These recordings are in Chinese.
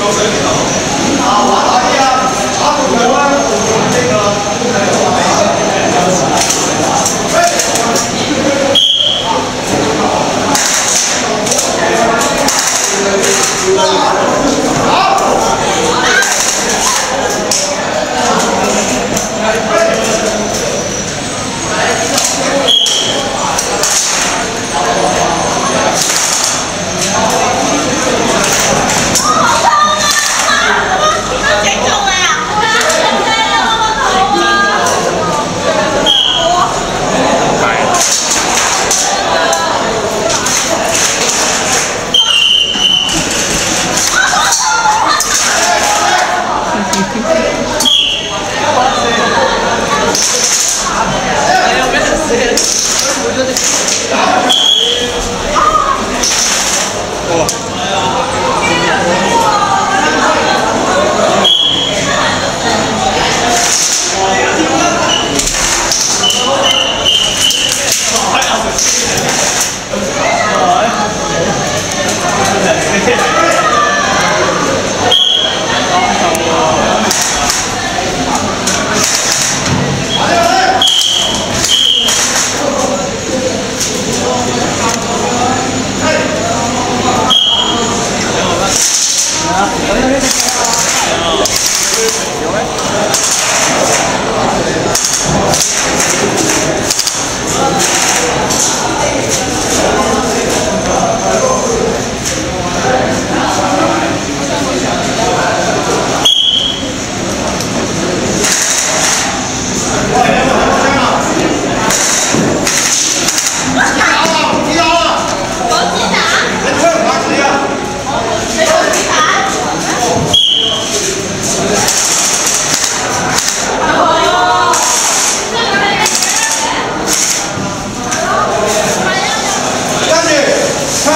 Sausage.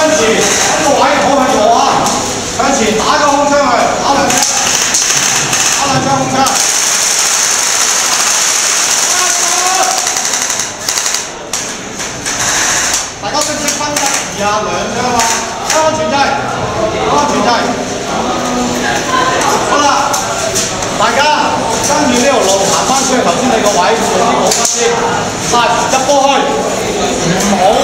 跟住喺度位好向坐啊，向前打個空槍去，打兩槍，打兩槍空槍。大家識唔識分一啊兩槍啊？安全制，安全制。好啦，大家跟住呢條路行翻出去頭先你個位，順便好翻先。嗱，一波去，唔好。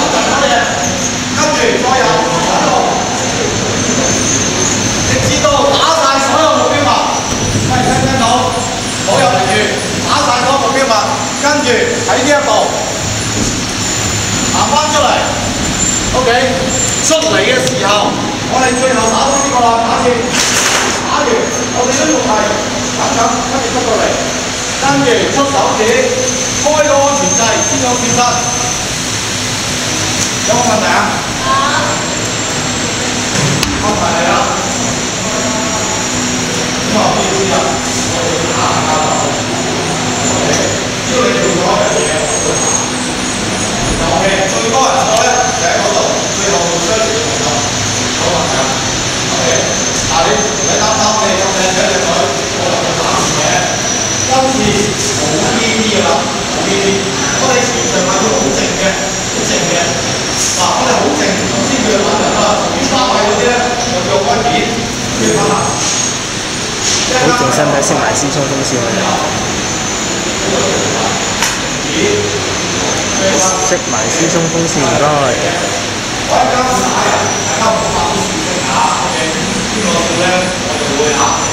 出嚟嘅時候，我哋最後打到呢個啦，打住，打完，我哋都用係咁樣跟住出到嚟，跟住出手指，開到安全掣先有變身。有冇問題啊？冇問題啊！咁啊，邊啲人？我哋下。好健身三熄埋买送东西回熄。识埋先送风扇，唔该。